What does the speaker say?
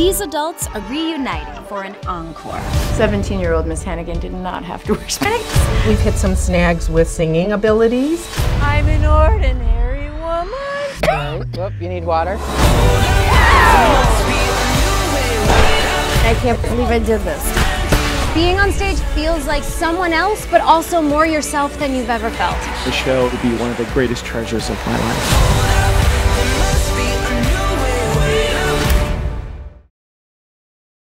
These adults are reuniting for an encore. 17 year old Miss Hannigan did not have to wear Spanx. We've hit some snags with singing abilities. I'm an ordinary woman. Oh, Whoop, you need water. I can't believe I did this. Being on stage feels like someone else, but also more yourself than you've ever felt. The show will be one of the greatest treasures of my life.